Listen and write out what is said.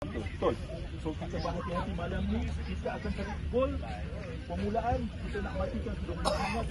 Betul. So kita berhati-hati malam ni kita akan cari gol permulaan kita nak matikan sudah menang.